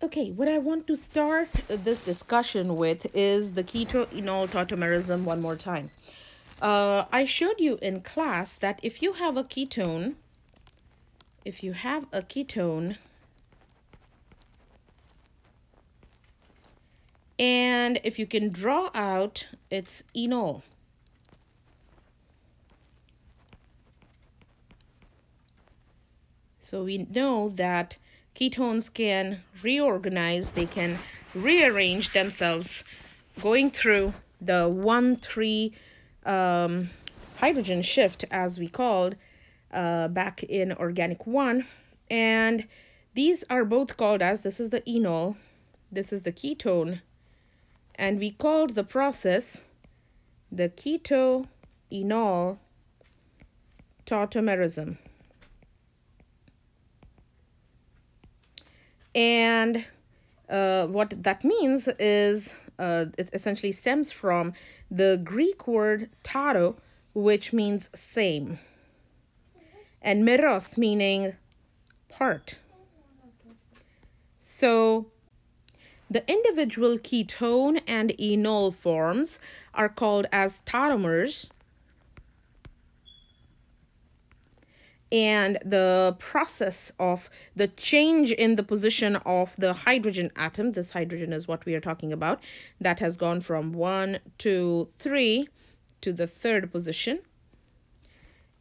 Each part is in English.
Okay, what I want to start this discussion with is the keto-enol tautomerism one more time. Uh, I showed you in class that if you have a ketone, if you have a ketone, and if you can draw out its enol, so we know that ketones can reorganize, they can rearrange themselves going through the 1-3 um, hydrogen shift as we called uh, back in organic 1 and these are both called as this is the enol this is the ketone. And we called the process the keto enol tautomerism And uh, what that means is uh, it essentially stems from the Greek word taro, which means same, and meros meaning part. So the individual ketone and enol forms are called as tautomers and the process of the change in the position of the hydrogen atom this hydrogen is what we are talking about that has gone from one to three to the third position.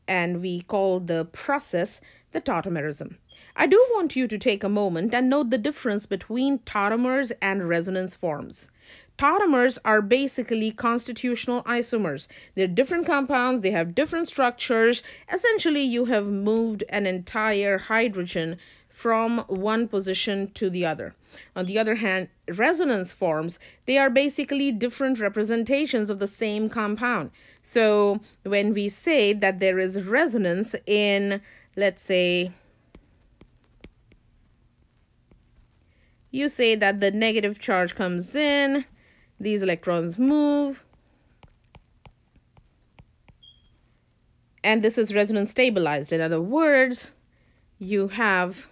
And we call the process the tautomerism. I do want you to take a moment and note the difference between tautomers and resonance forms Tautomers are basically constitutional isomers. They're different compounds, they have different structures. Essentially, you have moved an entire hydrogen from one position to the other. On the other hand, resonance forms, they are basically different representations of the same compound. So when we say that there is resonance in, let's say, you say that the negative charge comes in, these electrons move. And this is resonance stabilized. In other words, you have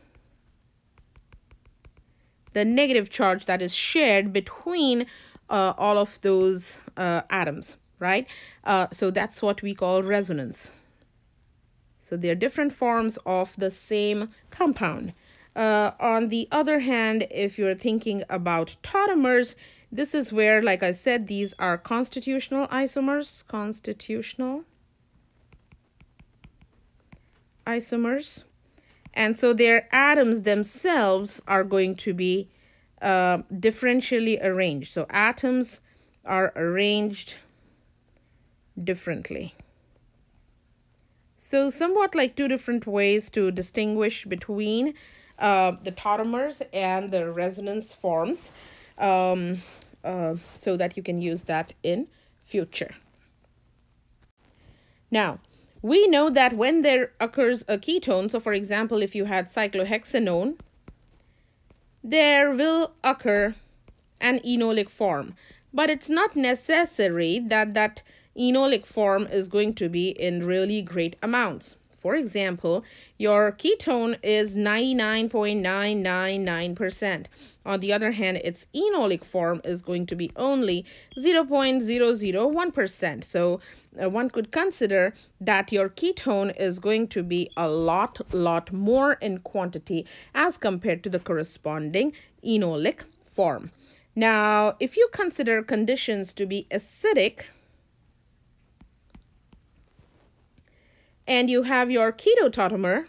the negative charge that is shared between uh, all of those uh, atoms, right? Uh, so that's what we call resonance. So they're different forms of the same compound. Uh, on the other hand, if you're thinking about tautomers, this is where, like I said, these are constitutional isomers, constitutional isomers. And so their atoms themselves are going to be uh, differentially arranged. So atoms are arranged differently. So somewhat like two different ways to distinguish between uh, the tautomers and the resonance forms. Um, uh, so that you can use that in future. Now, we know that when there occurs a ketone, so for example, if you had cyclohexanone, there will occur an enolic form. But it's not necessary that that enolic form is going to be in really great amounts. For example, your ketone is 99.999%. On the other hand, its enolic form is going to be only 0.001%. So uh, one could consider that your ketone is going to be a lot, lot more in quantity as compared to the corresponding enolic form. Now, if you consider conditions to be acidic, and you have your keto tautomer.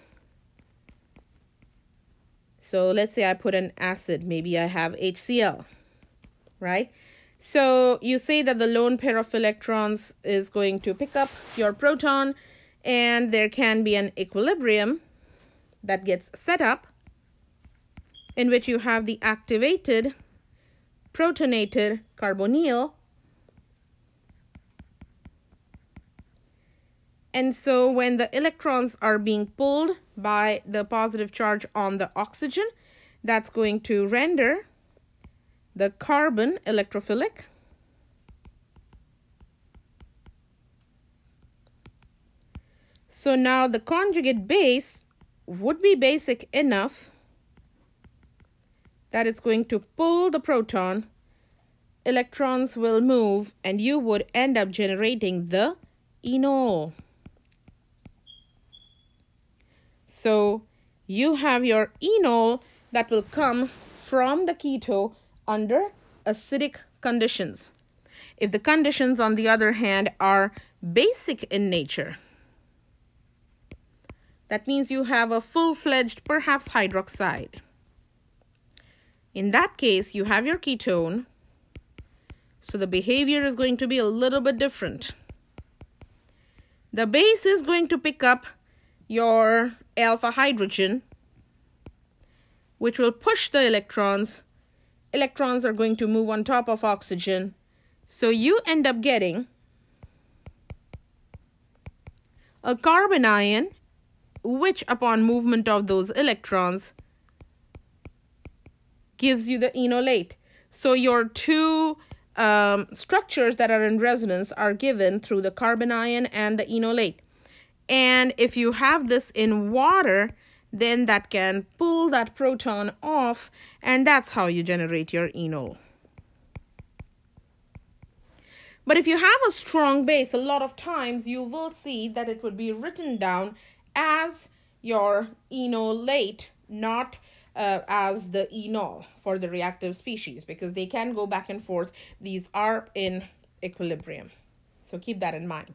So let's say I put an acid, maybe I have HCl, right? So you say that the lone pair of electrons is going to pick up your proton and there can be an equilibrium that gets set up in which you have the activated protonated carbonyl And so when the electrons are being pulled by the positive charge on the oxygen, that's going to render the carbon electrophilic. So now the conjugate base would be basic enough that it's going to pull the proton, electrons will move, and you would end up generating the enol. So you have your enol that will come from the keto under acidic conditions. If the conditions, on the other hand, are basic in nature, that means you have a full-fledged, perhaps hydroxide. In that case, you have your ketone, so the behavior is going to be a little bit different. The base is going to pick up your alpha hydrogen, which will push the electrons. Electrons are going to move on top of oxygen. So you end up getting a carbanion, which upon movement of those electrons gives you the enolate. So your two um, structures that are in resonance are given through the carbanion and the enolate. And if you have this in water, then that can pull that proton off and that's how you generate your enol. But if you have a strong base, a lot of times you will see that it would be written down as your enolate, not uh, as the enol for the reactive species because they can go back and forth. These are in equilibrium. So keep that in mind.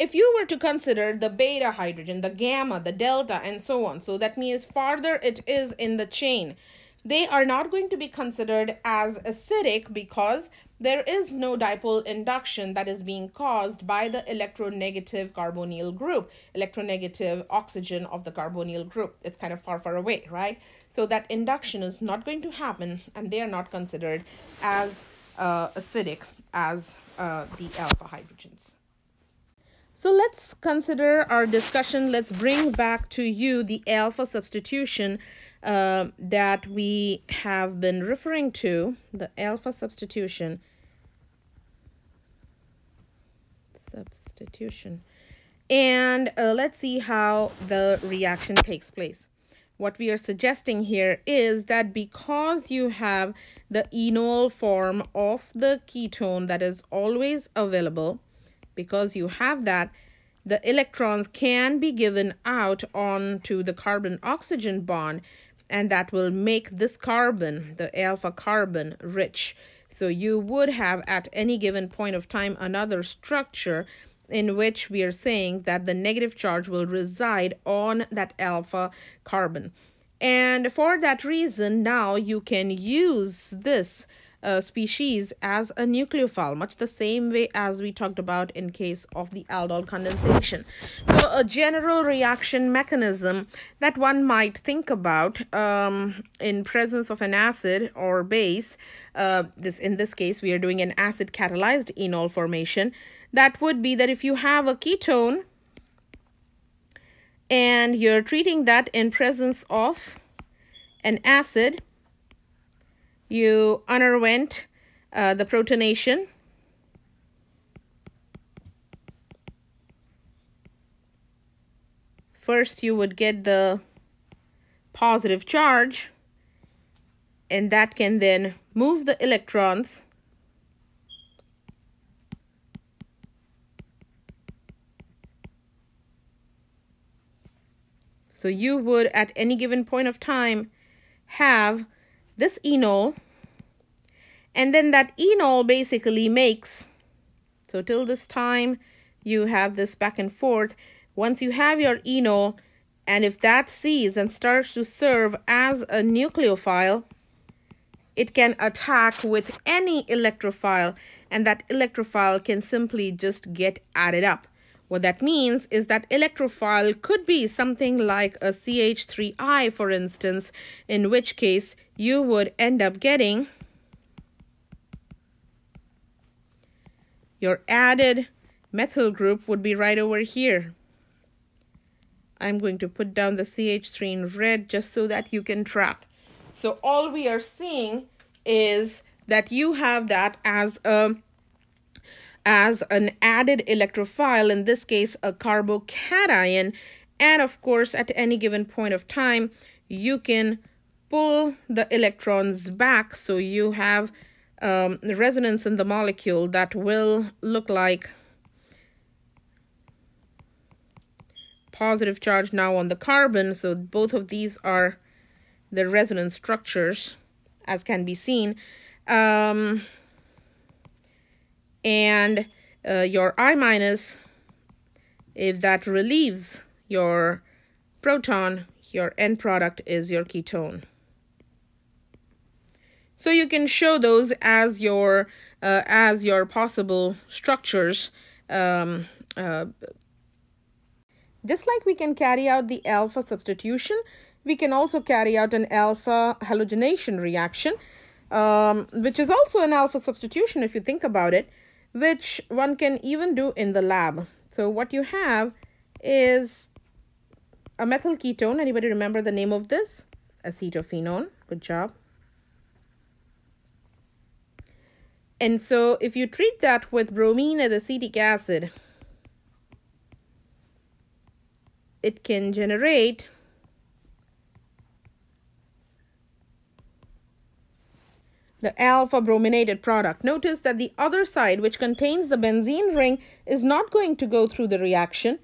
If you were to consider the beta hydrogen, the gamma, the delta, and so on, so that means farther it is in the chain, they are not going to be considered as acidic because there is no dipole induction that is being caused by the electronegative carbonyl group, electronegative oxygen of the carbonyl group. It's kind of far, far away, right? So that induction is not going to happen and they are not considered as uh, acidic as uh, the alpha hydrogens. So let's consider our discussion. Let's bring back to you the alpha substitution uh, that we have been referring to, the alpha substitution. Substitution. And uh, let's see how the reaction takes place. What we are suggesting here is that because you have the enol form of the ketone that is always available, because you have that, the electrons can be given out onto the carbon-oxygen bond, and that will make this carbon, the alpha carbon, rich. So you would have at any given point of time another structure in which we are saying that the negative charge will reside on that alpha carbon. And for that reason, now you can use this uh, species as a nucleophile, much the same way as we talked about in case of the aldol condensation. So a general reaction mechanism that one might think about um, in presence of an acid or base, uh, this in this case we are doing an acid catalyzed enol formation, that would be that if you have a ketone and you're treating that in presence of an acid, you underwent uh, the protonation. First, you would get the positive charge, and that can then move the electrons So you would, at any given point of time, have this enol and then that enol basically makes so till this time you have this back and forth. Once you have your enol and if that sees and starts to serve as a nucleophile it can attack with any electrophile and that electrophile can simply just get added up what that means is that electrophile could be something like a CH3I, for instance, in which case you would end up getting your added methyl group would be right over here. I'm going to put down the CH3 in red just so that you can track. So all we are seeing is that you have that as a as an added electrophile, in this case a carbocation, and of course at any given point of time you can pull the electrons back so you have um, resonance in the molecule that will look like positive charge now on the carbon. So both of these are the resonance structures as can be seen. Um, and uh, your I minus, if that relieves your proton, your end product is your ketone. So you can show those as your uh, as your possible structures. Um, uh, just like we can carry out the alpha substitution, we can also carry out an alpha halogenation reaction, um, which is also an alpha substitution if you think about it, which one can even do in the lab. So what you have is a methyl ketone. Anybody remember the name of this? Acetophenone. Good job. And so if you treat that with bromine and acetic acid, it can generate the alpha brominated product. Notice that the other side, which contains the benzene ring, is not going to go through the reaction.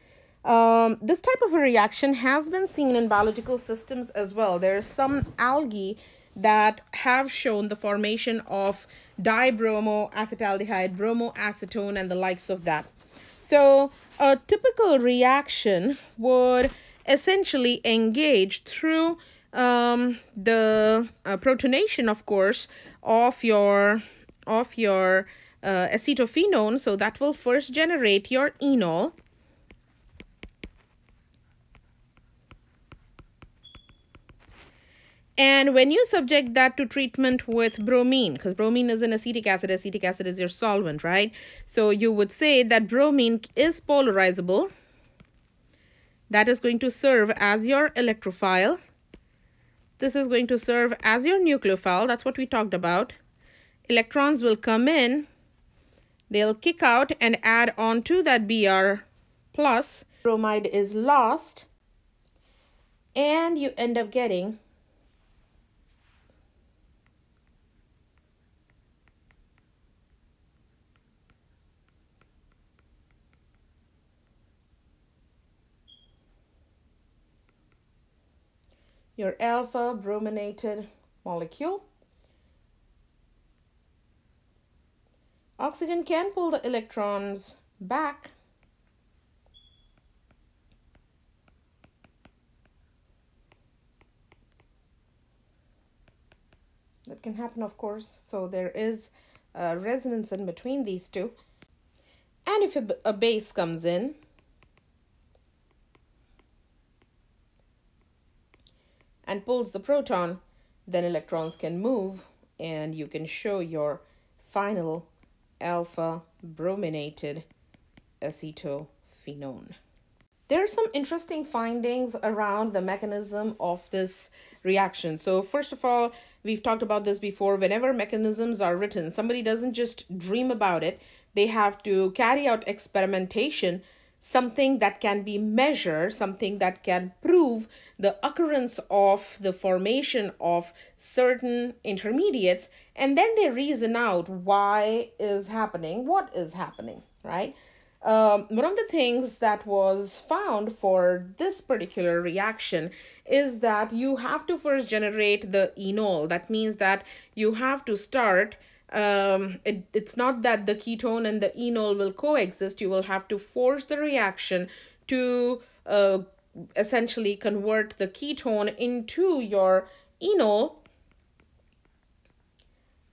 Um, this type of a reaction has been seen in biological systems as well. There are some algae that have shown the formation of dibromoacetaldehyde, bromoacetone, and the likes of that. So a typical reaction would essentially engage through um, the uh, protonation, of course, of your of your uh, acetophenone. So that will first generate your enol. And when you subject that to treatment with bromine, because bromine is an acetic acid, acetic acid is your solvent, right? So you would say that bromine is polarizable. That is going to serve as your electrophile. This is going to serve as your nucleophile. That's what we talked about. Electrons will come in. They'll kick out and add on to that Br plus. Bromide is lost. And you end up getting your alpha brominated molecule. Oxygen can pull the electrons back. That can happen of course. So there is a resonance in between these two. And if a, a base comes in and pulls the proton, then electrons can move and you can show your final alpha brominated acetophenone. There are some interesting findings around the mechanism of this reaction. So first of all, we've talked about this before. Whenever mechanisms are written, somebody doesn't just dream about it. They have to carry out experimentation something that can be measured, something that can prove the occurrence of the formation of certain intermediates, and then they reason out why is happening, what is happening, right? Um, one of the things that was found for this particular reaction is that you have to first generate the enol. That means that you have to start um, it, it's not that the ketone and the enol will coexist. You will have to force the reaction to uh, essentially convert the ketone into your enol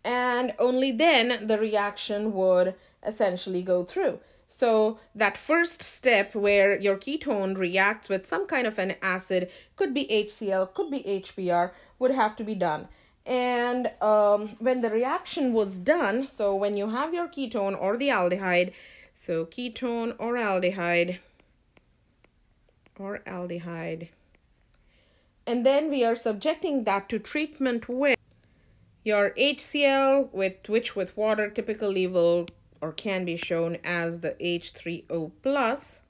and only then the reaction would essentially go through. So that first step where your ketone reacts with some kind of an acid, could be HCl, could be HBr, would have to be done and um, when the reaction was done so when you have your ketone or the aldehyde so ketone or aldehyde or aldehyde. And then we are subjecting that to treatment with your HCl with which with water typically will or can be shown as the H3O plus.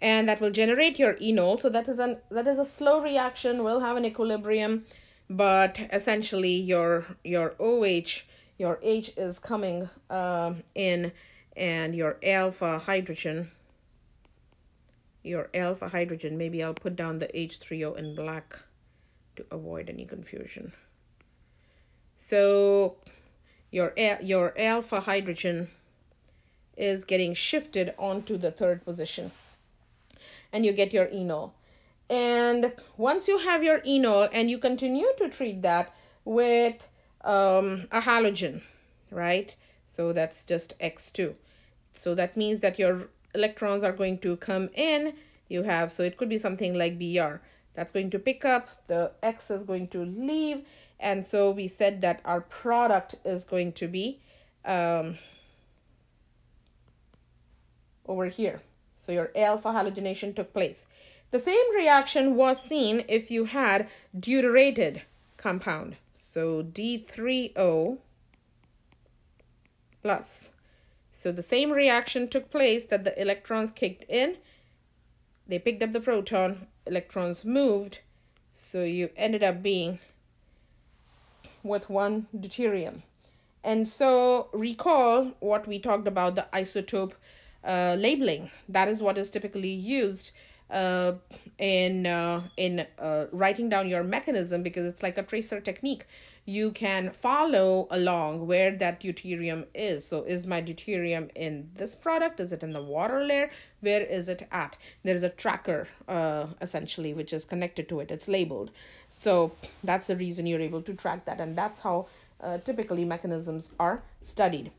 And that will generate your enol. So that is an that is a slow reaction will have an equilibrium but essentially your your OH, your H is coming um, in and your alpha hydrogen, your alpha hydrogen, maybe I'll put down the H3O in black to avoid any confusion. So your, your alpha hydrogen is getting shifted onto the third position and you get your enol. And once you have your enol and you continue to treat that with um, a halogen, right? So that's just X2. So that means that your electrons are going to come in. You have, so it could be something like Br. That's going to pick up, the X is going to leave. And so we said that our product is going to be um, over here. So your alpha halogenation took place. The same reaction was seen if you had deuterated compound. So D3O plus. So the same reaction took place that the electrons kicked in. They picked up the proton, electrons moved. So you ended up being with one deuterium. And so recall what we talked about the isotope uh, labeling. That is what is typically used uh, in uh, in uh, writing down your mechanism because it's like a tracer technique. You can follow along where that deuterium is. So is my deuterium in this product? Is it in the water layer? Where is it at? There is a tracker uh, essentially which is connected to it. It's labeled. So that's the reason you're able to track that and that's how uh, typically mechanisms are studied.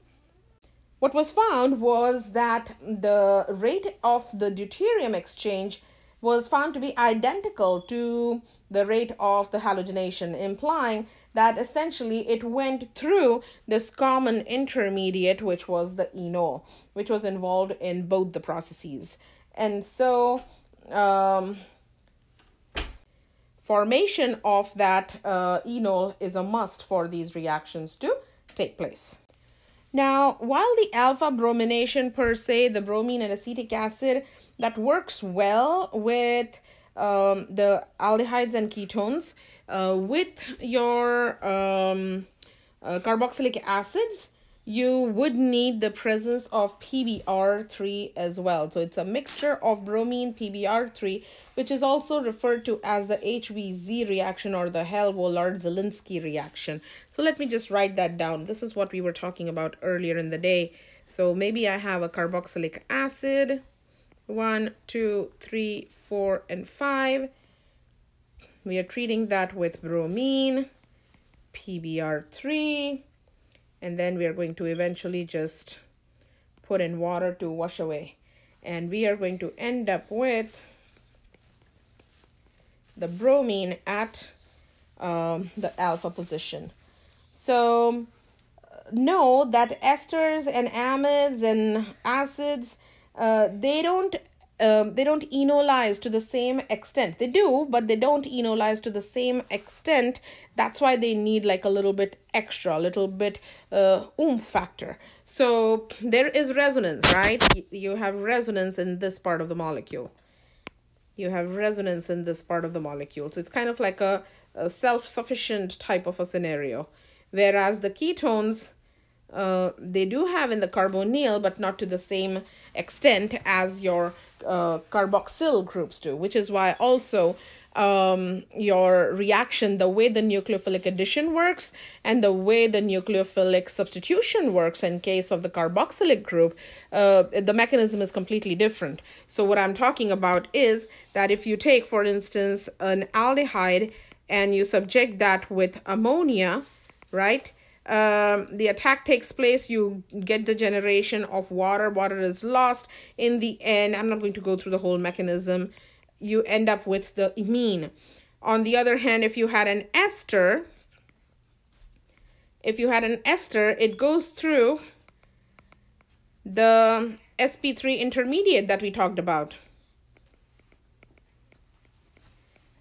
What was found was that the rate of the deuterium exchange was found to be identical to the rate of the halogenation, implying that essentially it went through this common intermediate, which was the enol, which was involved in both the processes. And so, um, formation of that uh, enol is a must for these reactions to take place. Now, while the alpha bromination per se, the bromine and acetic acid, that works well with um, the aldehydes and ketones, uh, with your um, uh, carboxylic acids, you would need the presence of PBr3 as well. So it's a mixture of bromine PBr3, which is also referred to as the HVZ reaction or the Hell-Volhard-Zelinsky reaction. So let me just write that down. This is what we were talking about earlier in the day. So maybe I have a carboxylic acid, one, two, three, four, and five. We are treating that with bromine, PBr3, and then we are going to eventually just put in water to wash away. And we are going to end up with the bromine at um, the alpha position. So know that esters and amides and acids uh, they don't um, they don't enolize to the same extent. They do, but they don't enolize to the same extent. That's why they need like a little bit extra, a little bit uh, oomph factor. So there is resonance, right? You have resonance in this part of the molecule. You have resonance in this part of the molecule. So it's kind of like a, a self-sufficient type of a scenario. Whereas the ketones, uh, they do have in the carbonyl, but not to the same extent as your uh, carboxyl groups do, which is why also um, your reaction, the way the nucleophilic addition works and the way the nucleophilic substitution works in case of the carboxylic group, uh, the mechanism is completely different. So what I'm talking about is that if you take, for instance, an aldehyde and you subject that with ammonia, right? Um, the attack takes place. You get the generation of water. Water is lost. In the end i'm not going to go through the whole mechanism. You end up with the imine on the other hand if you had an ester if you had an ester it goes through the sp3 intermediate that we talked about.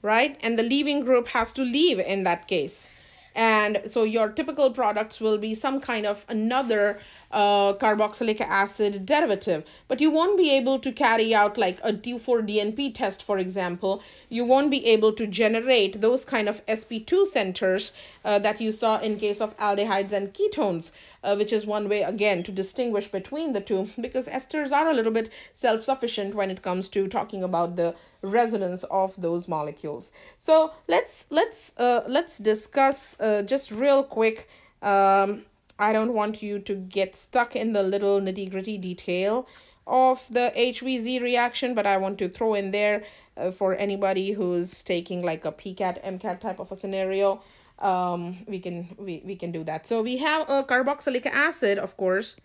Right? And the leaving group has to leave in that case and so your typical products will be some kind of another uh, carboxylic acid derivative. But you won't be able to carry out like a 2,4-DNP test for example. You won't be able to generate those kind of sp2 centers uh, that you saw in case of aldehydes and ketones uh, which is one way again to distinguish between the two because esters are a little bit self-sufficient when it comes to talking about the resonance of those molecules so let's let's uh, let's discuss uh, just real quick um, I don't want you to get stuck in the little nitty gritty detail of the HVZ reaction, but I want to throw in there uh, for anybody who's taking like a PCAT, MCAT type of a scenario. Um, we can we, we can do that. So we have a carboxylic acid, of course,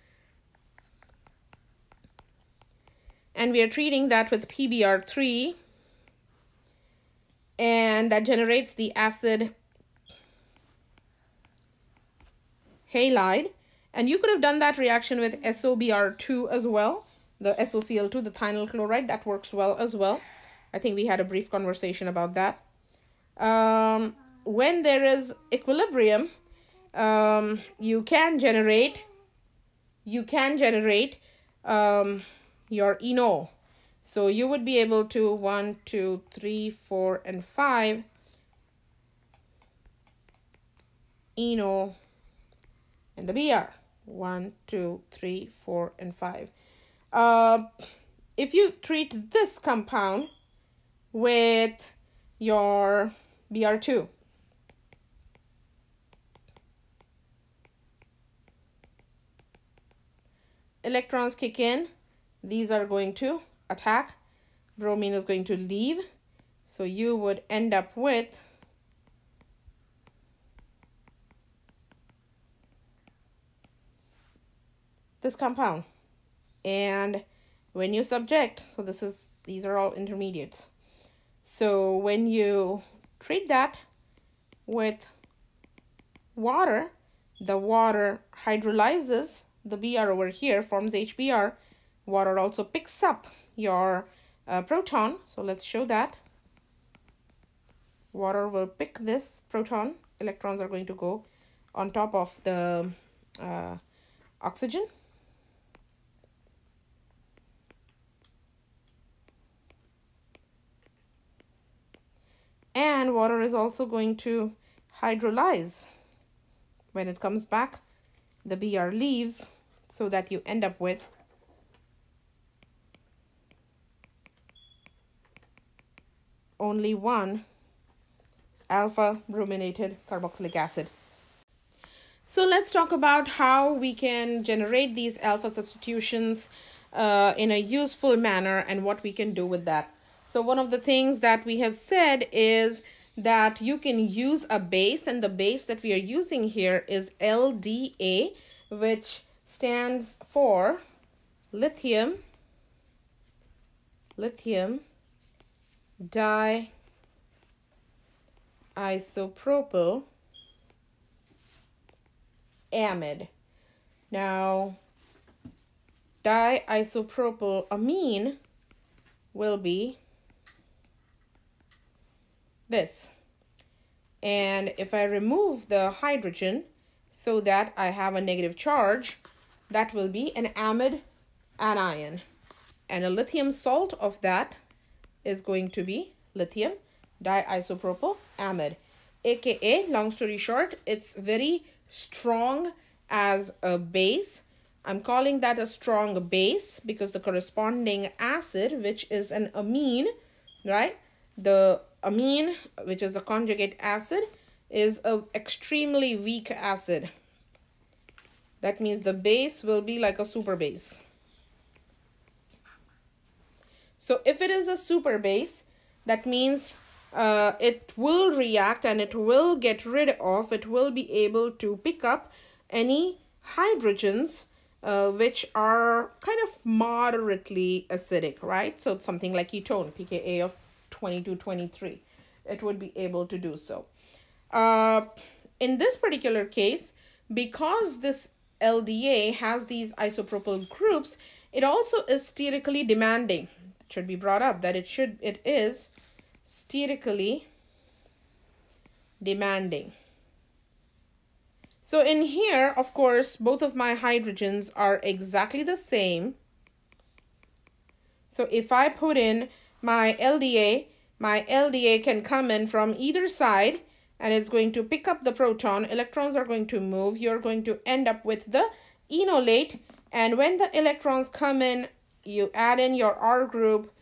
and we are treating that with PBr3 and that generates the acid halide. And you could have done that reaction with SOBr2 as well. The SOCl2 the thionyl chloride that works well as well. I think we had a brief conversation about that. Um, when there is equilibrium um, you can generate you can generate um, your enol so you would be able to one two three four and 5 enol and the BR. One, two, three, four, and 5. Uh, if you treat this compound with your BR2, electrons kick in. These are going to attack. Bromine is going to leave. So you would end up with this compound and when you subject so this is these are all intermediates so when you treat that with water the water hydrolyzes the Br over here forms HBr water also picks up your uh, proton. So let's show that. Water will pick this proton. Electrons are going to go on top of the uh, oxygen. And water is also going to hydrolyze. When it comes back the Br leaves so that you end up with only one alpha brominated carboxylic acid. So let's talk about how we can generate these alpha substitutions uh, in a useful manner and what we can do with that. So one of the things that we have said is that you can use a base and the base that we are using here is LDA which stands for lithium lithium diisopropyl amide. Now diisopropyl amine will be this. And if I remove the hydrogen so that I have a negative charge, that will be an amide anion. And a lithium salt of that is going to be lithium diisopropyl amide. AKA, long story short, it's very strong as a base. I'm calling that a strong base because the corresponding acid, which is an amine, right? The amine, which is a conjugate acid, is a extremely weak acid. That means the base will be like a super base. So if it is a super base, that means uh, it will react and it will get rid of, it will be able to pick up any hydrogens uh, which are kind of moderately acidic, right? So something like ketone, pKa of 22, 23, it would be able to do so. Uh, in this particular case, because this LDA has these isopropyl groups, it also is sterically demanding. It should be brought up that it should it is sterically demanding. So in here, of course, both of my hydrogens are exactly the same. So if I put in my LDA, my LDA can come in from either side and it's going to pick up the proton. Electrons are going to move. You're going to end up with the enolate. And when the electrons come in, you add in your R group,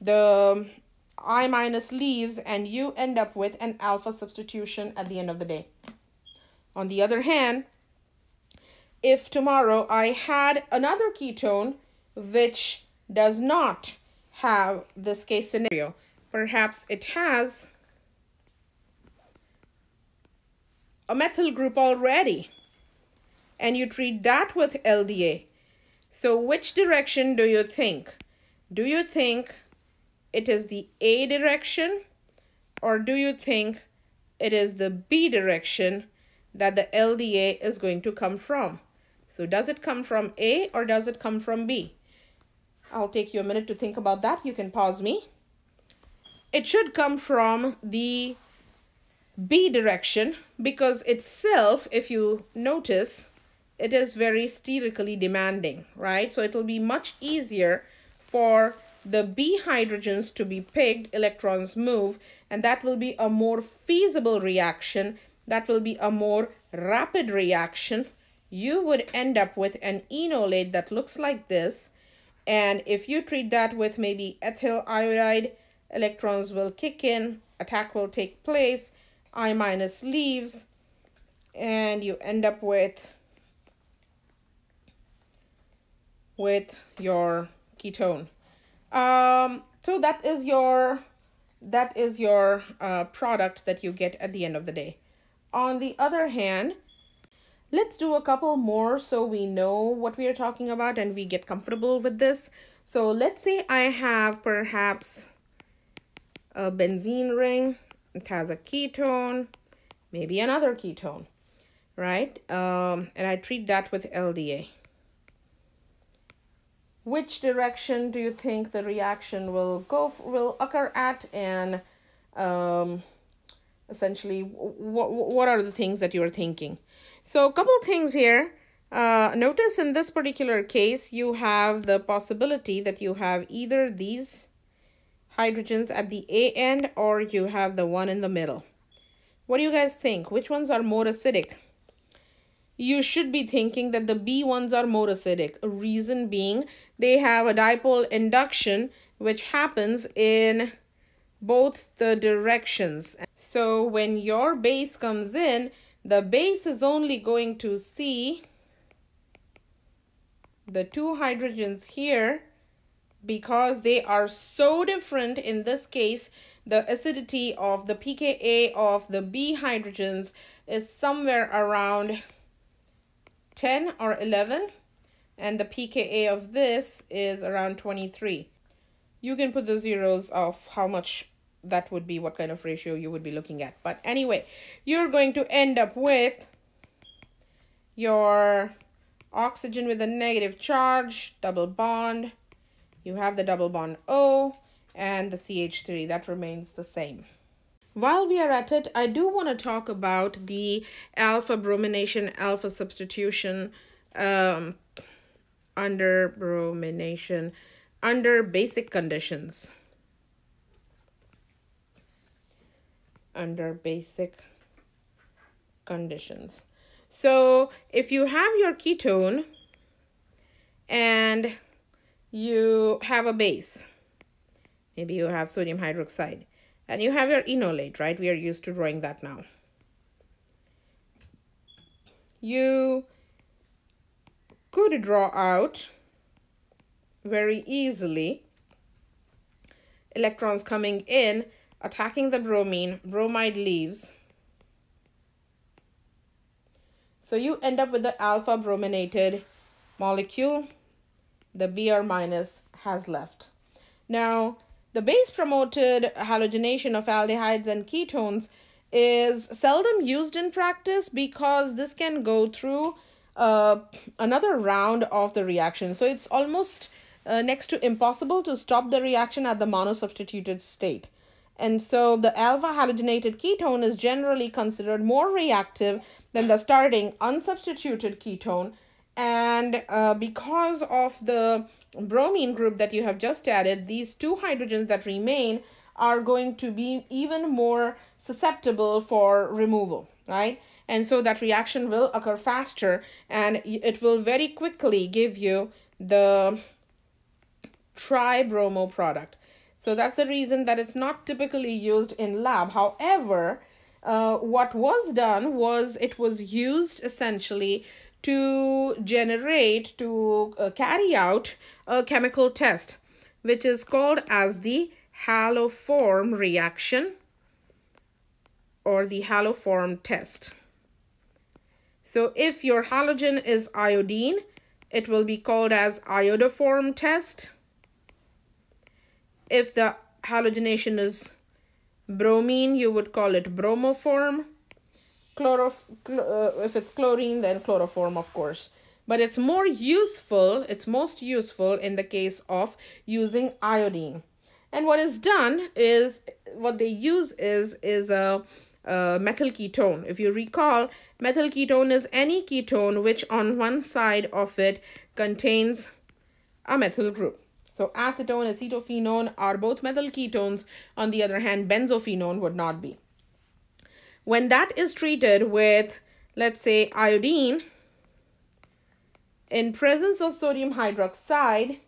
the um, I minus leaves, and you end up with an alpha substitution at the end of the day. On the other hand, if tomorrow I had another ketone which does not have this case scenario, perhaps it has a methyl group already and you treat that with LDA. So which direction do you think? Do you think it is the A direction or do you think it is the B direction that the LDA is going to come from? So does it come from A or does it come from B? I'll take you a minute to think about that. You can pause me. It should come from the B direction because itself, if you notice, it is very sterically demanding, right? So it will be much easier for the B hydrogens to be picked, electrons move, and that will be a more feasible reaction. That will be a more rapid reaction. You would end up with an enolate that looks like this. And if you treat that with maybe ethyl iodide, electrons will kick in, attack will take place, I minus leaves, and you end up with with your ketone. Um, so that is your that is your uh, product that you get at the end of the day. On the other hand, let's do a couple more so we know what we are talking about and we get comfortable with this. So let's say I have perhaps a benzene ring it has a ketone, maybe another ketone, right? Um, and I treat that with LDA. Which direction do you think the reaction will go will occur at and um, essentially what what are the things that you're thinking? So a couple things here. Uh, notice in this particular case, you have the possibility that you have either these hydrogens at the A end or you have the one in the middle. What do you guys think? Which ones are more acidic? You should be thinking that the B ones are more acidic. Reason being they have a dipole induction which happens in both the directions. So when your base comes in, the base is only going to see the two hydrogens here because they are so different in this case the acidity of the pKa of the B hydrogens is somewhere around 10 or 11 and the pKa of this is around 23. You can put the zeros of how much that would be, what kind of ratio you would be looking at. But anyway, you're going to end up with your oxygen with a negative charge, double bond, you have the double bond O and the CH3 that remains the same. While we are at it, I do want to talk about the alpha bromination, alpha substitution um, under bromination under basic conditions. Under basic conditions. So if you have your ketone and you have a base. Maybe you have sodium hydroxide. And you have your enolate, right? We are used to drawing that now. You could draw out very easily electrons coming in, attacking the bromine, bromide leaves. So you end up with the alpha brominated molecule the Br minus has left. Now, the base promoted halogenation of aldehydes and ketones is seldom used in practice because this can go through uh, another round of the reaction. So it's almost uh, next to impossible to stop the reaction at the monosubstituted state. And so the alpha halogenated ketone is generally considered more reactive than the starting unsubstituted ketone. And uh, because of the bromine group that you have just added, these two hydrogens that remain are going to be even more susceptible for removal, right? And so that reaction will occur faster and it will very quickly give you the tribromo product. So that's the reason that it's not typically used in lab. However, uh, what was done was it was used essentially to generate, to uh, carry out a chemical test, which is called as the haloform reaction or the haloform test. So if your halogen is iodine, it will be called as iodoform test. If the halogenation is bromine, you would call it bromoform. Chlorof uh, if it's chlorine, then chloroform, of course. But it's more useful, it's most useful in the case of using iodine. And what is done is, what they use is, is a, a methyl ketone. If you recall, methyl ketone is any ketone which on one side of it contains a methyl group. So acetone, acetophenone are both methyl ketones. On the other hand, benzophenone would not be. When that is treated with, let's say, iodine, in presence of sodium hydroxide,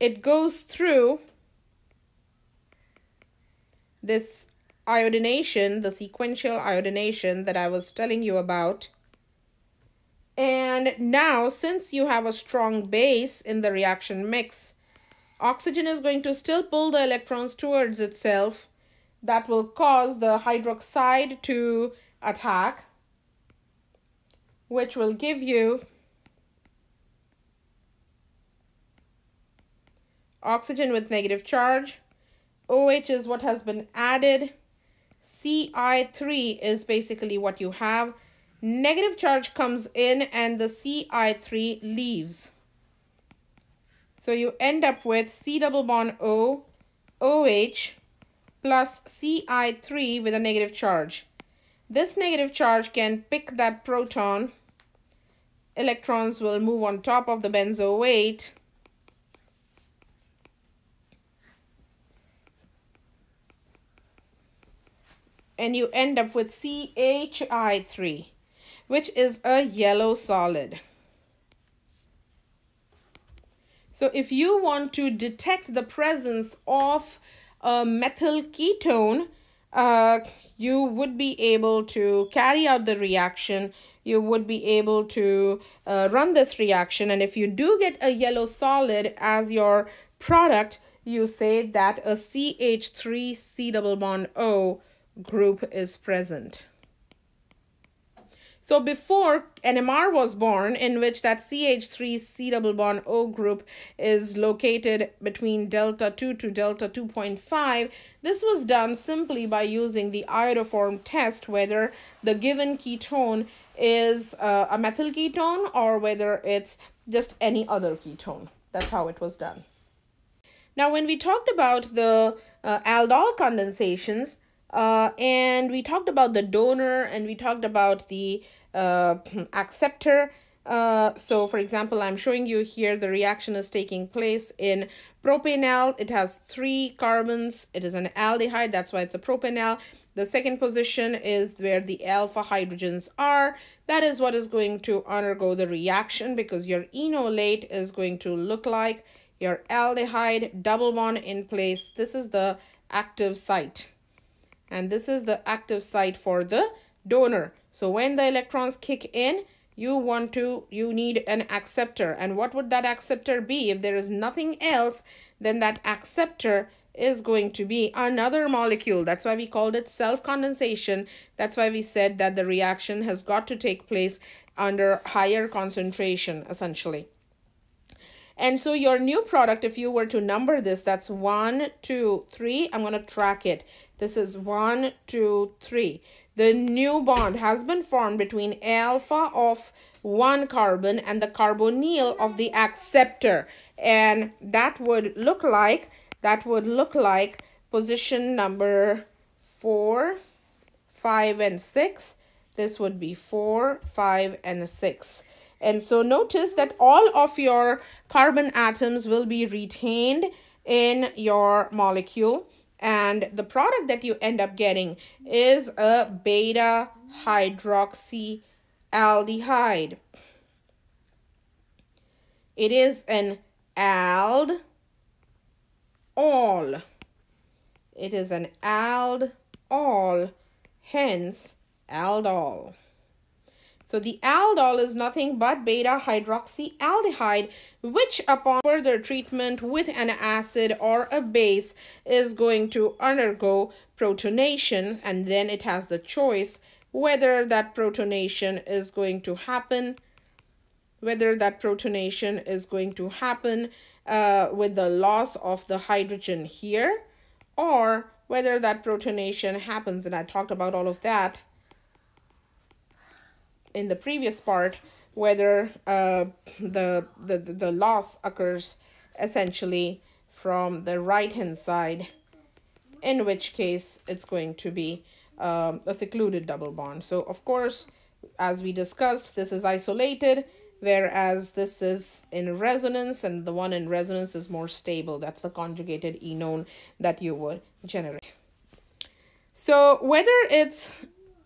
it goes through this iodination, the sequential iodination that I was telling you about. And now, since you have a strong base in the reaction mix, oxygen is going to still pull the electrons towards itself. That will cause the hydroxide to attack, which will give you oxygen with negative charge OH is what has been added. Ci3 is basically what you have. Negative charge comes in and the Ci3 leaves. So you end up with C double bond O, OH plus Ci3 with a negative charge. This negative charge can pick that proton. Electrons will move on top of the benzoate and you end up with CHI3, which is a yellow solid. So if you want to detect the presence of a methyl ketone, uh, you would be able to carry out the reaction. You would be able to uh, run this reaction. And if you do get a yellow solid as your product, you say that a CH3 C double bond O group is present. So before NMR was born, in which that CH3 C double bond O group is located between delta 2 to delta 2.5, this was done simply by using the iodoform test whether the given ketone is uh, a methyl ketone or whether it's just any other ketone. That's how it was done. Now, when we talked about the uh, aldol condensations, uh, and we talked about the donor and we talked about the uh, acceptor. Uh, so for example, I'm showing you here the reaction is taking place in propanal. It has three carbons. It is an aldehyde. That's why it's a propanal. The second position is where the alpha hydrogens are. That is what is going to undergo the reaction because your enolate is going to look like your aldehyde double bond in place. This is the active site and this is the active site for the donor. So when the electrons kick in, you want to, you need an acceptor. And what would that acceptor be? If there is nothing else, then that acceptor is going to be another molecule. That's why we called it self-condensation. That's why we said that the reaction has got to take place under higher concentration, essentially. And so your new product, if you were to number this, that's one, two, three. I'm going to track it. This is one, two, three. The new bond has been formed between alpha of one carbon and the carbonyl of the acceptor. And that would look like, that would look like position number 4, 5, and 6. This would be 4, 5, and 6. And so notice that all of your carbon atoms will be retained in your molecule and the product that you end up getting is a beta hydroxy aldehyde. It is an ald all. It is an ald all, hence aldol. So the aldol is nothing but beta hydroxyaldehyde, which upon further treatment with an acid or a base is going to undergo protonation and then it has the choice whether that protonation is going to happen whether that protonation is going to happen uh, with the loss of the hydrogen here or whether that protonation happens and I talked about all of that in the previous part whether uh, the, the, the loss occurs essentially from the right hand side in which case it's going to be um, a secluded double bond. So of course, as we discussed, this is isolated, whereas this is in resonance and the one in resonance is more stable. That's the conjugated enone that you would generate. So whether it's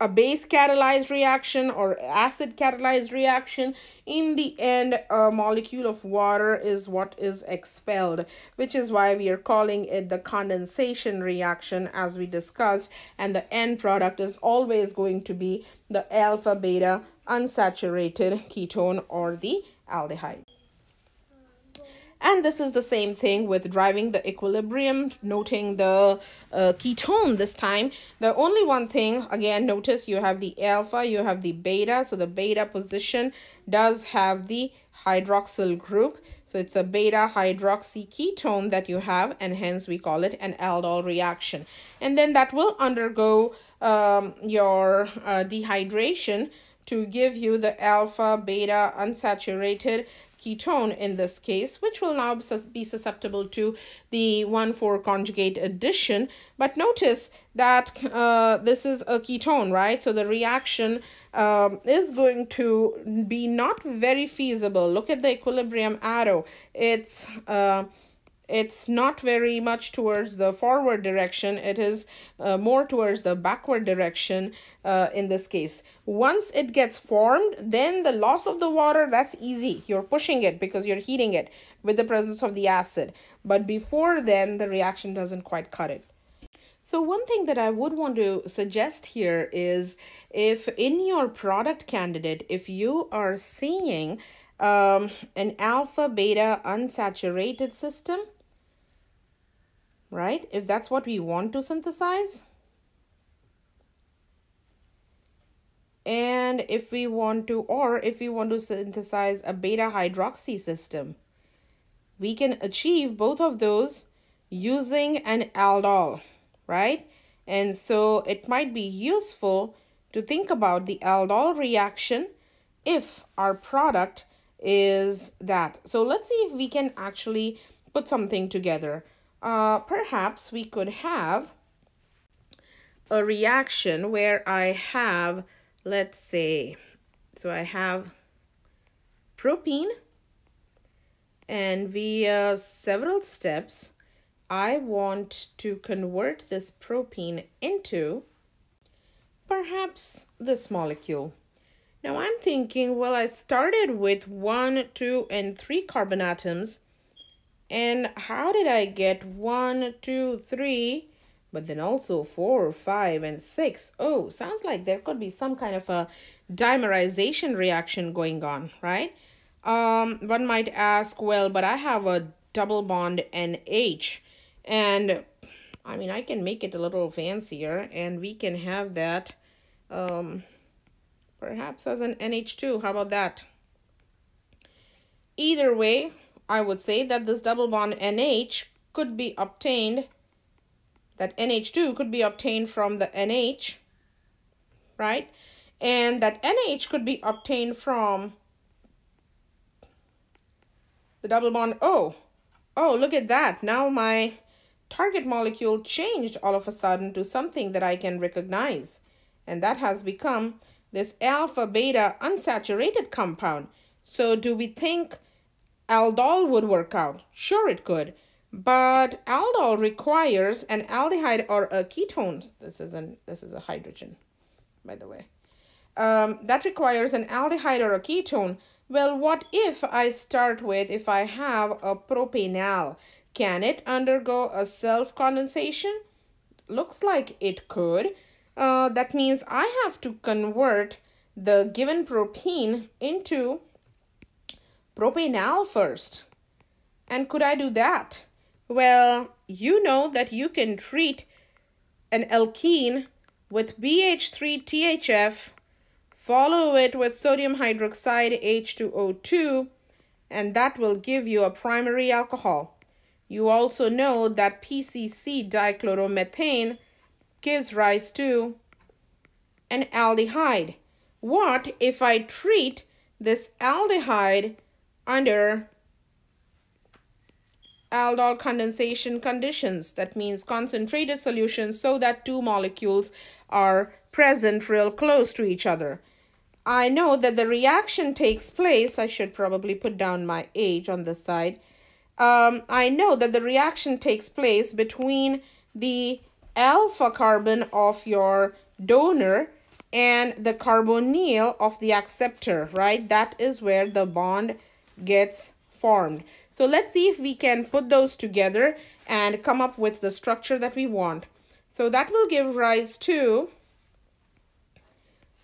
a base catalyzed reaction or acid catalyzed reaction. In the end a molecule of water is what is expelled which is why we are calling it the condensation reaction as we discussed. And the end product is always going to be the alpha beta unsaturated ketone or the aldehyde and this is the same thing with driving the equilibrium, noting the uh, ketone this time. The only one thing, again, notice you have the alpha, you have the beta. So the beta position does have the hydroxyl group. So it's a beta hydroxy ketone that you have and hence we call it an aldol reaction. And then that will undergo um, your uh, dehydration to give you the alpha beta unsaturated ketone in this case, which will now be susceptible to the 1,4 conjugate addition. But notice that uh, this is a ketone, right? So the reaction um, is going to be not very feasible. Look at the equilibrium arrow. It's... Uh, it's not very much towards the forward direction. It is uh, more towards the backward direction uh, in this case. Once it gets formed then the loss of the water that's easy. You're pushing it because you're heating it with the presence of the acid. But before then the reaction doesn't quite cut it. So one thing that I would want to suggest here is if in your product candidate, if you are seeing um, an alpha beta unsaturated system, right? If that's what we want to synthesize. And if we want to, or if we want to synthesize a beta hydroxy system, we can achieve both of those using an aldol, right? And so it might be useful to think about the aldol reaction if our product is that. So let's see if we can actually put something together uh, perhaps we could have a reaction where I have, let's say, so I have propene and via several steps, I want to convert this propene into perhaps this molecule. Now I'm thinking, well, I started with one, two, and three carbon atoms and how did I get one, two, three, but then also four, five, and six? Oh, sounds like there could be some kind of a dimerization reaction going on, right? Um, one might ask, well, but I have a double bond NH, and I mean, I can make it a little fancier, and we can have that um, perhaps as an NH2. How about that? Either way, I would say that this double bond NH could be obtained, that NH2 could be obtained from the NH, right? And that NH could be obtained from the double bond O. Oh, look at that. Now my target molecule changed all of a sudden to something that I can recognize. And that has become this alpha beta unsaturated compound. So do we think aldol would work out? Sure it could. But aldol requires an aldehyde or a ketone. This is an this is a hydrogen, by the way. Um, that requires an aldehyde or a ketone. Well, what if I start with, if I have a propanal, can it undergo a self-condensation? Looks like it could. Uh, that means I have to convert the given propene into propanal first. And could I do that? Well, you know that you can treat an alkene with BH3THF, follow it with sodium hydroxide H2O2, and that will give you a primary alcohol. You also know that PCC dichloromethane gives rise to an aldehyde. What if I treat this aldehyde under aldol condensation conditions. That means concentrated solutions so that two molecules are present real close to each other. I know that the reaction takes place. I should probably put down my age on this side. Um, I know that the reaction takes place between the alpha carbon of your donor and the carbonyl of the acceptor, right? That is where the bond gets formed. So let's see if we can put those together and come up with the structure that we want. So that will give rise to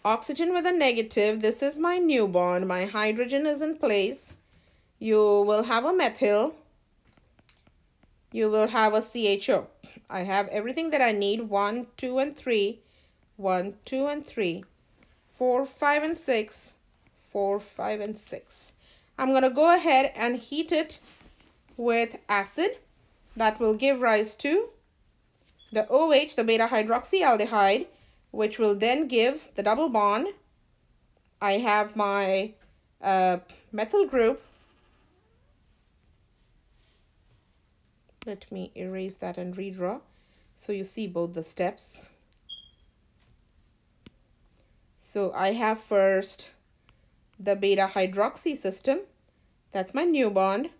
oxygen with a negative. This is my new bond. My hydrogen is in place. You will have a methyl. You will have a CHO. I have everything that I need. One, two, and three. One, two, and three. Four, five, and six. Four, five, and six. I'm going to go ahead and heat it with acid that will give rise to the OH, the beta hydroxyaldehyde, which will then give the double bond. I have my uh, methyl group. Let me erase that and redraw so you see both the steps. So I have first the beta hydroxy system that's my new bond.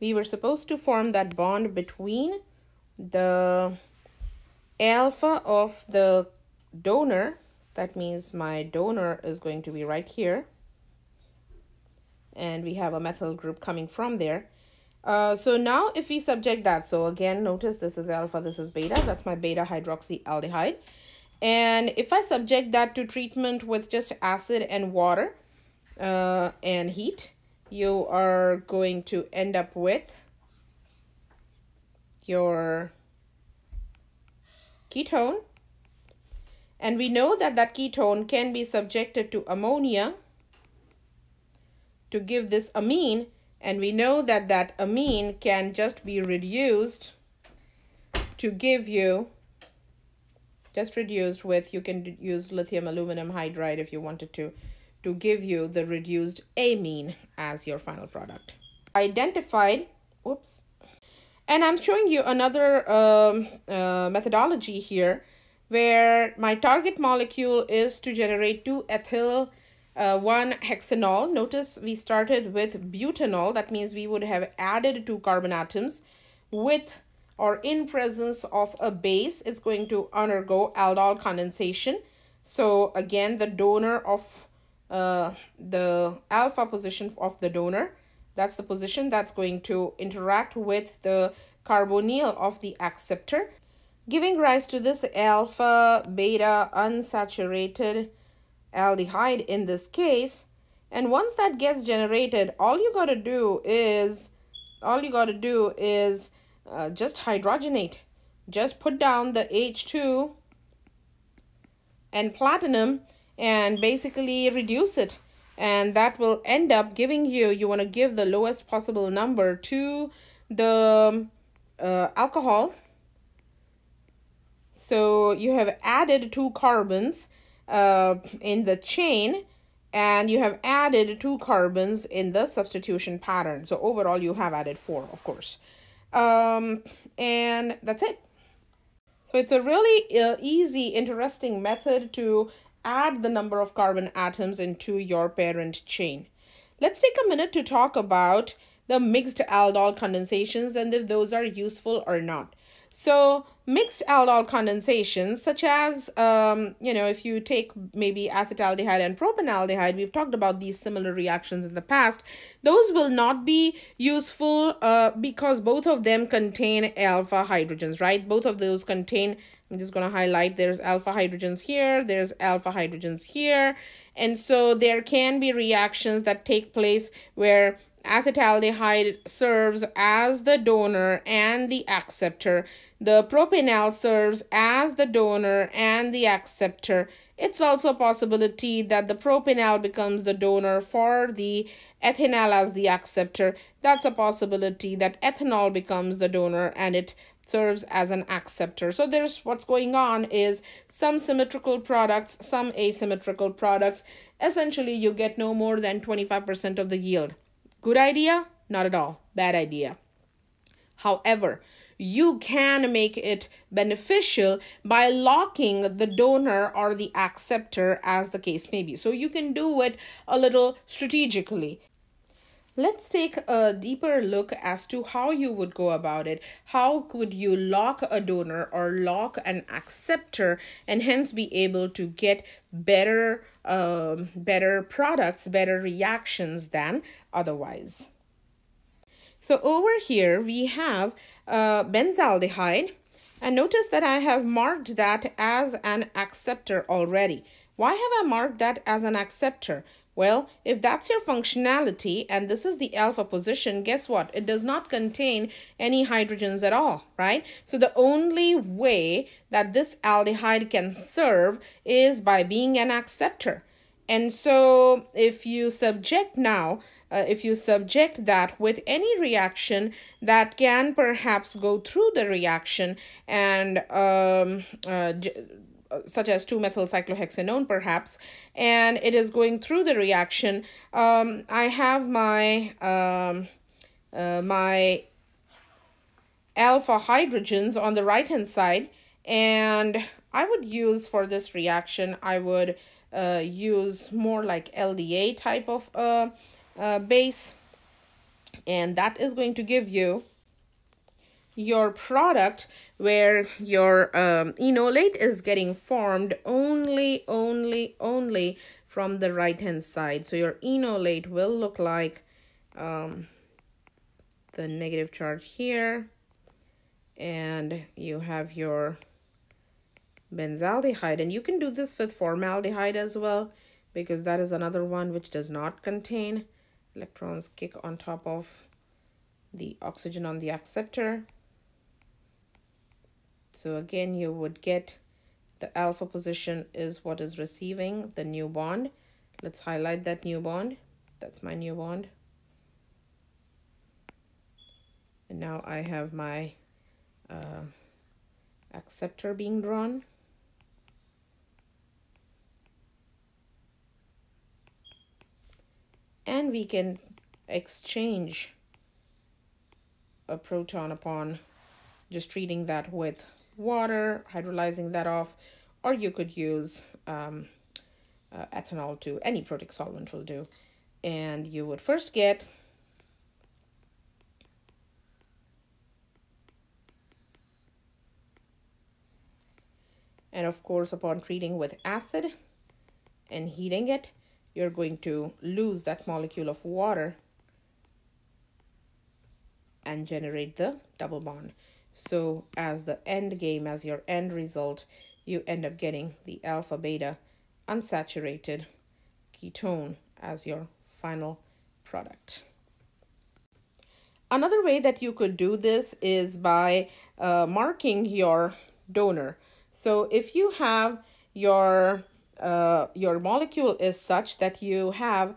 We were supposed to form that bond between the alpha of the donor. That means my donor is going to be right here. And we have a methyl group coming from there. Uh, so now if we subject that, so again, notice this is alpha, this is beta, that's my beta hydroxyaldehyde. And if I subject that to treatment with just acid and water uh, and heat, you are going to end up with your ketone. And we know that that ketone can be subjected to ammonia to give this amine and we know that that amine can just be reduced to give you just reduced with you can use lithium aluminum hydride if you wanted to to give you the reduced amine as your final product. Identified, oops, and I'm showing you another um, uh, methodology here where my target molecule is to generate 2-ethyl uh, 1-hexanol. Notice we started with butanal. That means we would have added two carbon atoms with or in presence of a base. It's going to undergo aldol condensation. So again, the donor of uh, the alpha position of the donor. That's the position that's going to interact with the carbonyl of the acceptor, giving rise to this alpha beta unsaturated aldehyde in this case. And once that gets generated, all you got to do is, all you got to do is uh, just hydrogenate. Just put down the H2 and platinum and basically reduce it. And that will end up giving you you want to give the lowest possible number to the uh, alcohol. So you have added two carbons uh, in the chain and you have added two carbons in the substitution pattern. So overall you have added four of course. Um, and that's it. So it's a really uh, easy, interesting method to add the number of carbon atoms into your parent chain. Let's take a minute to talk about the mixed aldol condensations and if those are useful or not. So mixed aldol condensations, such as, um, you know, if you take maybe acetaldehyde and propanaldehyde, we've talked about these similar reactions in the past, those will not be useful uh, because both of them contain alpha hydrogens, right? Both of those contain, I'm just going to highlight, there's alpha hydrogens here, there's alpha hydrogens here. And so there can be reactions that take place where acetaldehyde serves as the donor and the acceptor. The propanal serves as the donor and the acceptor. It's also a possibility that the propanal becomes the donor for the ethanal as the acceptor. That's a possibility that ethanal becomes the donor and it serves as an acceptor. So there's what's going on is some symmetrical products, some asymmetrical products. Essentially, you get no more than 25% of the yield. Good idea? Not at all. Bad idea. However, you can make it beneficial by locking the donor or the acceptor as the case may be. So you can do it a little strategically. Let's take a deeper look as to how you would go about it. How could you lock a donor or lock an acceptor and hence be able to get better, um, better products, better reactions than otherwise. So over here we have uh, benzaldehyde and notice that I have marked that as an acceptor already. Why have I marked that as an acceptor? Well, if that's your functionality and this is the alpha position, guess what? It does not contain any hydrogens at all, right? So the only way that this aldehyde can serve is by being an acceptor. And so if you subject now, uh, if you subject that with any reaction that can perhaps go through the reaction and um, uh, such as 2-methylcyclohexanone perhaps, and it is going through the reaction, um, I have my, um, uh, my alpha hydrogens on the right hand side, and I would use for this reaction, I would uh, use more like LDA type of uh, uh, base, and that is going to give you your product where your um, enolate is getting formed only, only, only from the right hand side. So your enolate will look like um, the negative charge here. And you have your benzaldehyde. And you can do this with formaldehyde as well because that is another one which does not contain electrons kick on top of the oxygen on the acceptor so again, you would get the alpha position is what is receiving the new bond. Let's highlight that new bond. That's my new bond. And now I have my uh, acceptor being drawn. And we can exchange a proton upon just treating that with water, hydrolyzing that off, or you could use um, uh, ethanol too. Any protic solvent will do. And you would first get and of course upon treating with acid and heating it you're going to lose that molecule of water and generate the double bond so as the end game, as your end result, you end up getting the alpha beta unsaturated ketone as your final product. Another way that you could do this is by uh, marking your donor. So if you have your uh, your molecule is such that you have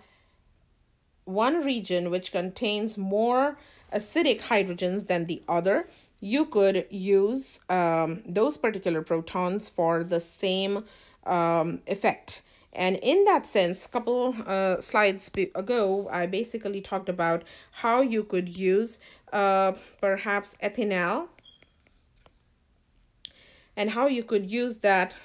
one region which contains more acidic hydrogens than the other, you could use um, those particular protons for the same um, effect. And in that sense, a couple uh, slides ago, I basically talked about how you could use uh, perhaps ethanol and how you could use that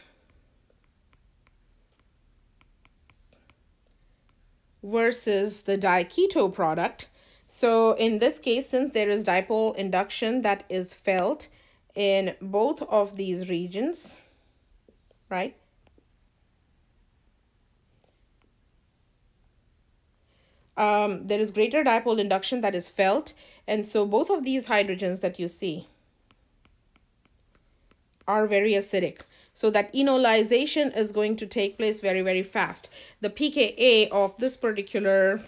versus the diketo product. So in this case, since there is dipole induction that is felt in both of these regions, right? Um, there is greater dipole induction that is felt. And so both of these hydrogens that you see are very acidic. So that enolization is going to take place very, very fast. The pKa of this particular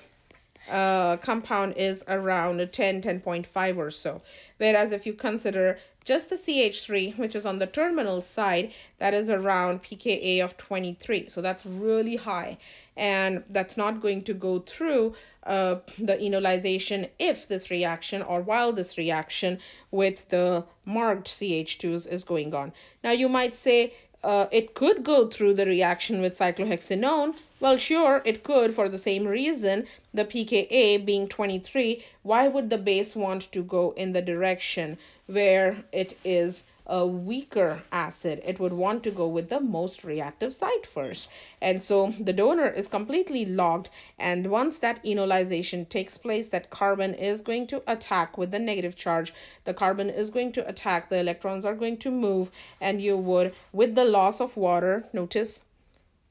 uh, compound is around 10, 10.5 or so. Whereas if you consider just the CH3, which is on the terminal side, that is around pKa of 23. So that's really high. And that's not going to go through uh, the enolization if this reaction or while this reaction with the marked CH2s is going on. Now you might say, uh, it could go through the reaction with cyclohexanone. Well, sure, it could for the same reason, the pKa being 23. Why would the base want to go in the direction where it is a weaker acid, it would want to go with the most reactive site first. And so the donor is completely locked. And once that enolization takes place, that carbon is going to attack with the negative charge. The carbon is going to attack, the electrons are going to move, and you would, with the loss of water, notice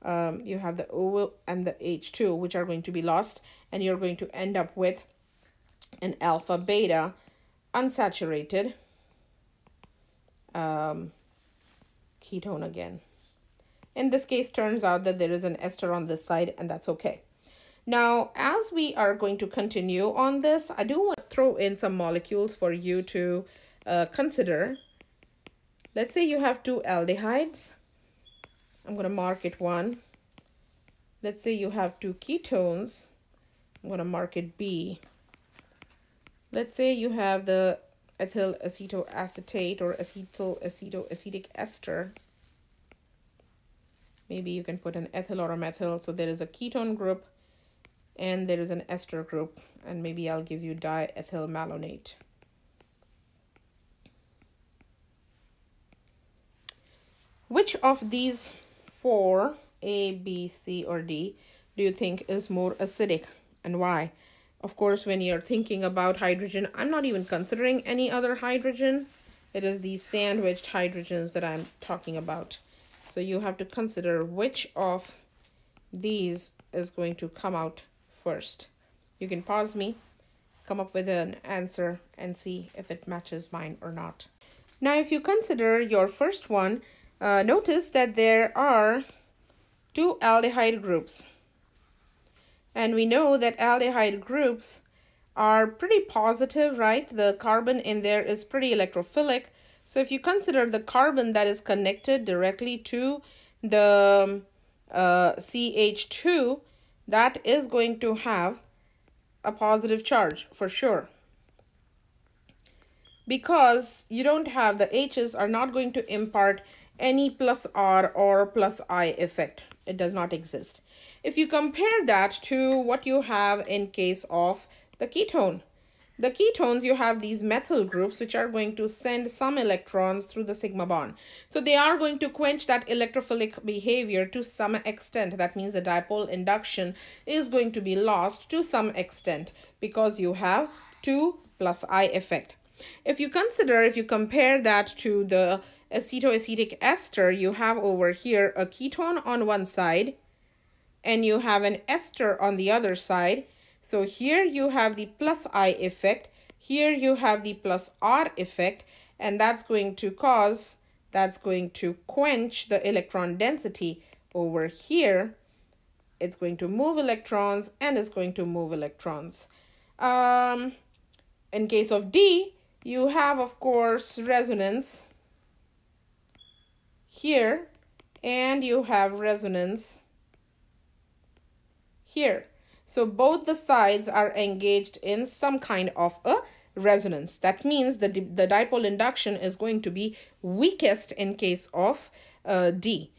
um, you have the O and the H2, which are going to be lost, and you're going to end up with an alpha beta unsaturated um, ketone again. In this case, turns out that there is an ester on this side and that's okay. Now, as we are going to continue on this, I do want to throw in some molecules for you to uh, consider. Let's say you have two aldehydes. I'm going to mark it one. Let's say you have two ketones. I'm going to mark it B. Let's say you have the ethyl acetoacetate or acetyl acetoacetic ester. Maybe you can put an ethyl or a methyl. So there is a ketone group and there is an ester group. And maybe I'll give you diethyl malonate. Which of these four, A, B, C, or D, do you think is more acidic and why? Of course, when you're thinking about hydrogen, I'm not even considering any other hydrogen. It is these sandwiched hydrogens that I'm talking about. So you have to consider which of these is going to come out first. You can pause me, come up with an answer and see if it matches mine or not. Now, if you consider your first one, uh, notice that there are two aldehyde groups. And we know that aldehyde groups are pretty positive, right? The carbon in there is pretty electrophilic. So if you consider the carbon that is connected directly to the uh, CH2, that is going to have a positive charge for sure. Because you don't have, the H's are not going to impart any plus R or plus I effect. It does not exist. If you compare that to what you have in case of the ketone, the ketones, you have these methyl groups which are going to send some electrons through the sigma bond. So they are going to quench that electrophilic behavior to some extent. That means the dipole induction is going to be lost to some extent because you have 2 plus I effect. If you consider, if you compare that to the acetoacetic ester, you have over here a ketone on one side and you have an ester on the other side. So here you have the plus I effect. Here you have the plus R effect. And that's going to cause, that's going to quench the electron density over here. It's going to move electrons and it's going to move electrons. Um, in case of D, you have, of course, resonance here. And you have resonance here. So both the sides are engaged in some kind of a resonance. That means the, the dipole induction is going to be weakest in case of uh, D.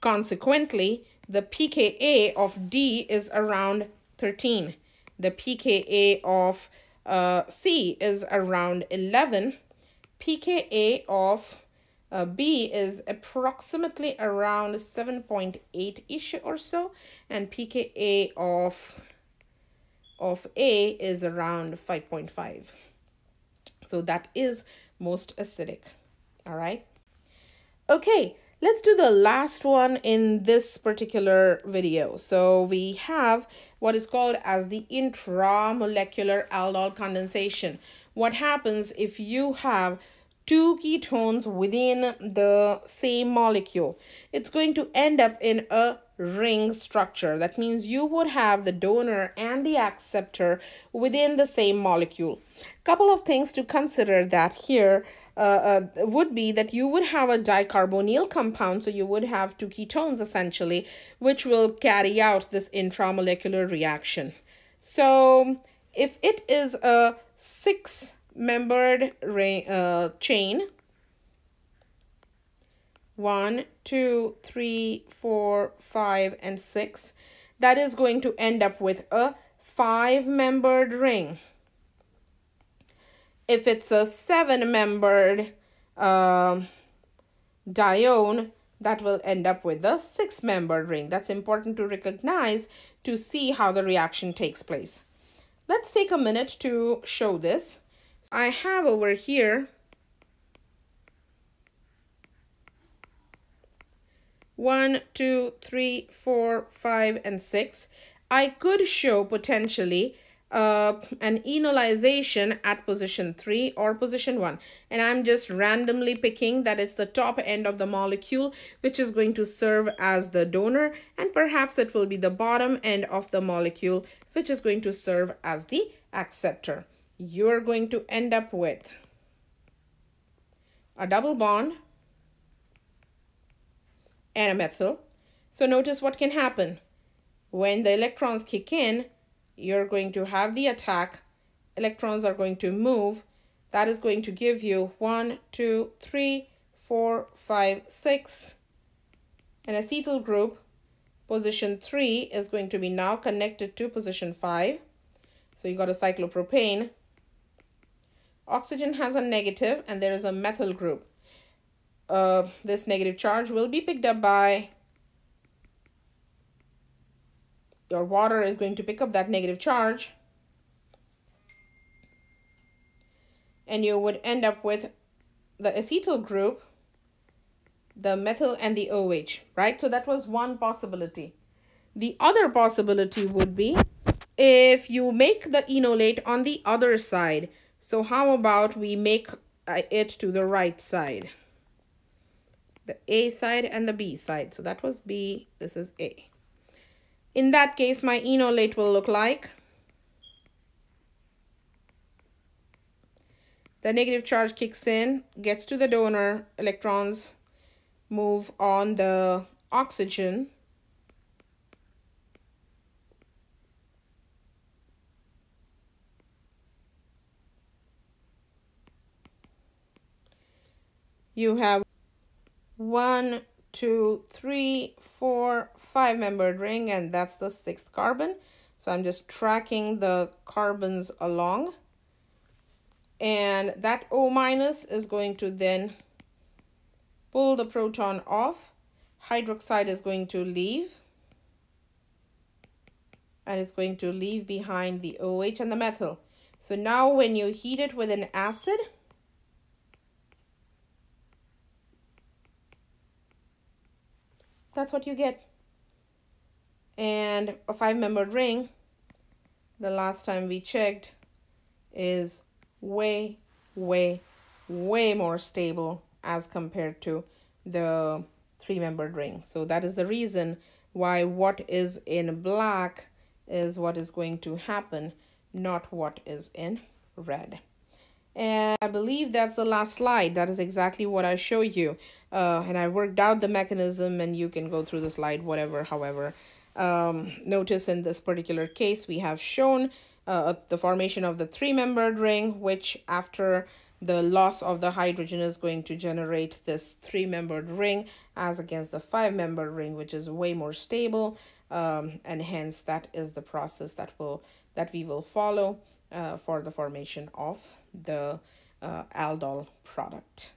Consequently, the pKa of D is around 13. The pKa of uh, C is around 11, pKa of uh, B is approximately around 7.8-ish or so, and pKa of, of A is around 5.5. So that is most acidic, all right? Okay, let's do the last one in this particular video. So we have what is called as the intramolecular aldol condensation. What happens if you have two ketones within the same molecule? It's going to end up in a ring structure. That means you would have the donor and the acceptor within the same molecule. Couple of things to consider that here uh, uh, would be that you would have a dicarbonyl compound, so you would have two ketones essentially, which will carry out this intramolecular reaction. So if it is a six membered uh, chain, one, two, three, four, five, and six, that is going to end up with a five membered ring. If it's a seven membered uh, dione, that will end up with a six membered ring. That's important to recognize to see how the reaction takes place. Let's take a minute to show this. I have over here one, two, three, four, five, and six. I could show potentially uh, an enolization at position 3 or position 1 and I'm just randomly picking that it's the top end of the molecule which is going to serve as the donor and perhaps it will be the bottom end of the molecule which is going to serve as the acceptor. You're going to end up with a double bond and a methyl. So notice what can happen. When the electrons kick in, you're going to have the attack. Electrons are going to move. That is going to give you one, two, three, four, five, six. An acetyl group, position 3 is going to be now connected to position 5. So you got a cyclopropane. Oxygen has a negative and there is a methyl group. Uh, this negative charge will be picked up by your water is going to pick up that negative charge. And you would end up with the acetyl group the methyl and the OH right? So that was one possibility. The other possibility would be if you make the enolate on the other side so how about we make uh, it to the right side the A side and the B side. So that was B, this is A. In that case, my enolate will look like the negative charge kicks in, gets to the donor, electrons move on the oxygen. You have one, two, three, four, five membered ring, and that's the sixth carbon. So I'm just tracking the carbons along. And that O minus is going to then pull the proton off. Hydroxide is going to leave. And it's going to leave behind the OH and the methyl. So now when you heat it with an acid, that's what you get. And a five membered ring, the last time we checked, is way, way, way more stable as compared to the three membered ring. So that is the reason why what is in black is what is going to happen, not what is in red. And I believe that's the last slide. That is exactly what I show you. Uh, and I worked out the mechanism and you can go through the slide, whatever, however. Um, notice in this particular case, we have shown uh, the formation of the three-membered ring, which after the loss of the hydrogen is going to generate this three-membered ring as against the five-membered ring, which is way more stable. Um, and hence that is the process that will that we will follow uh, for the formation of the uh, aldol product.